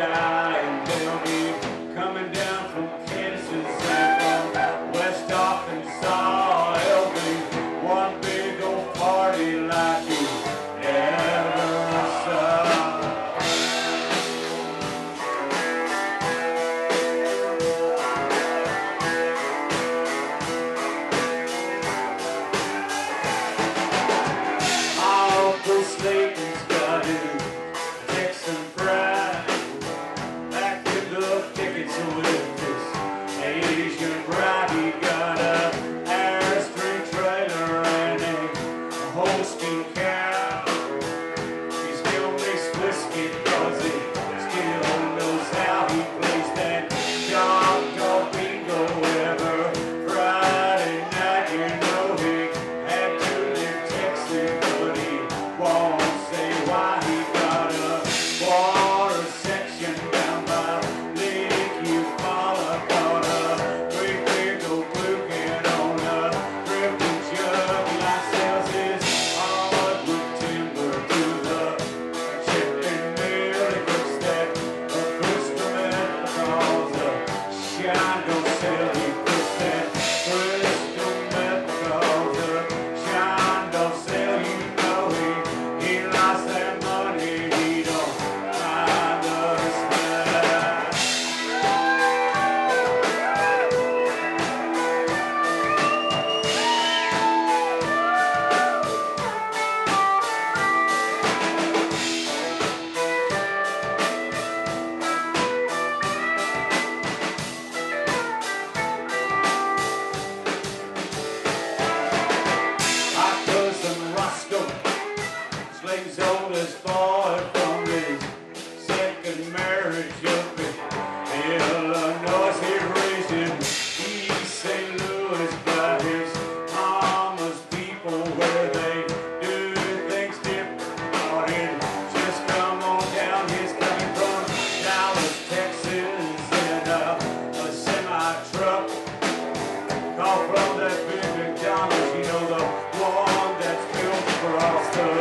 and they'll be coming down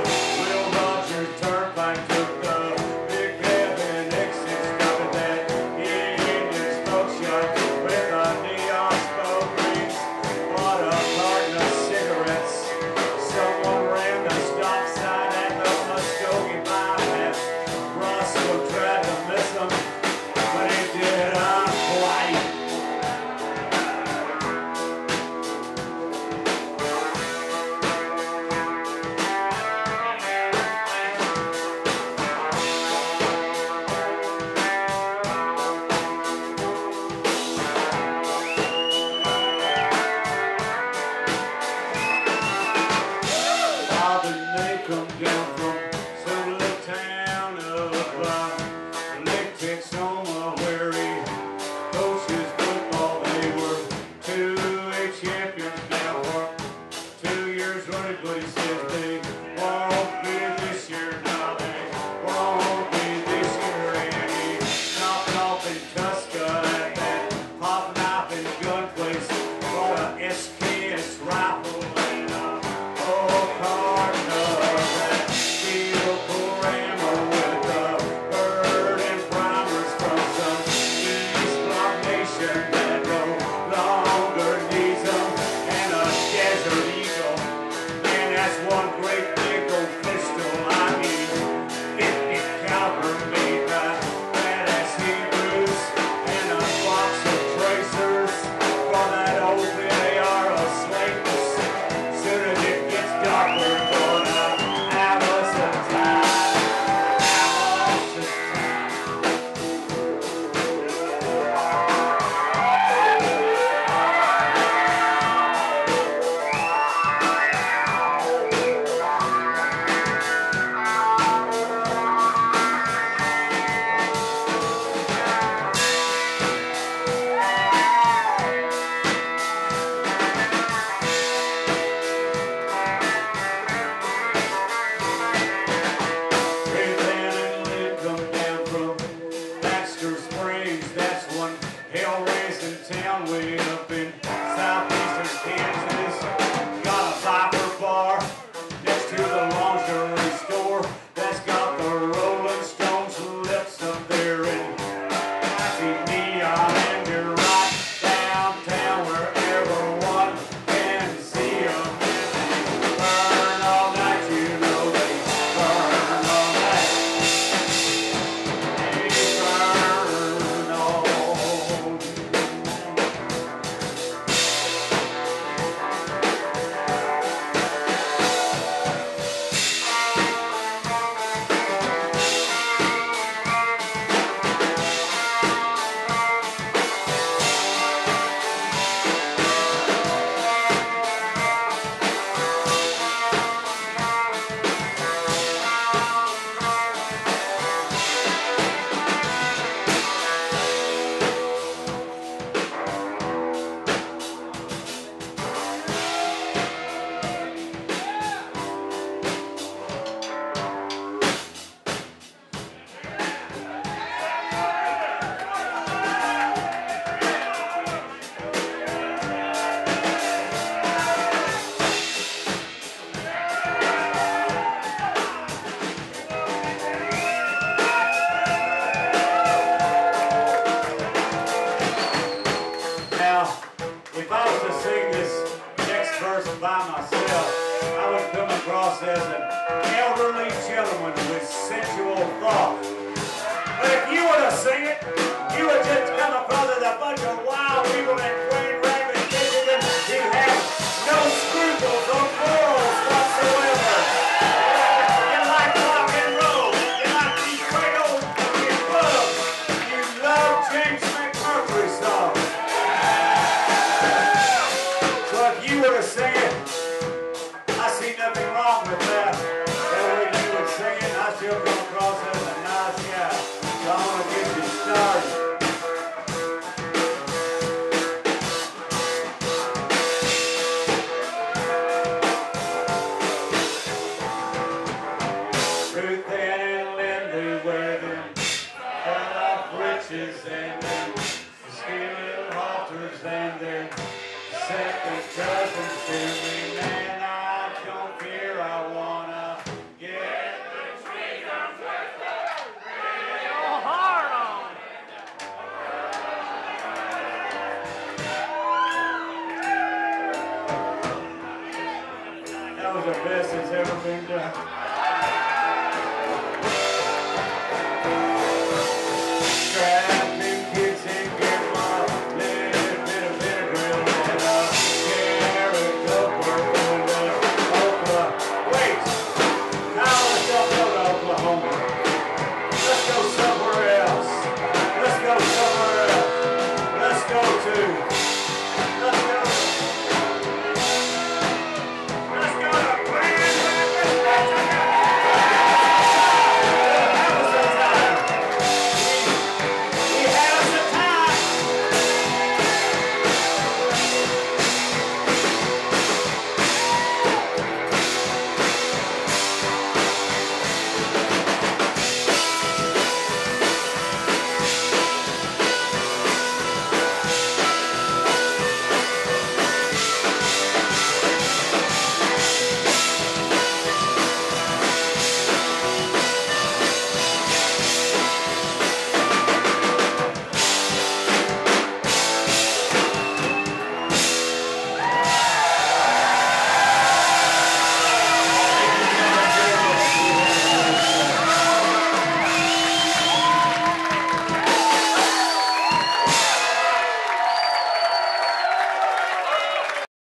across the by myself, I would come across as an elderly gentleman with sensual thoughts. But if you were to sing it, you would just come across as a bunch of wild people that best has ever been done.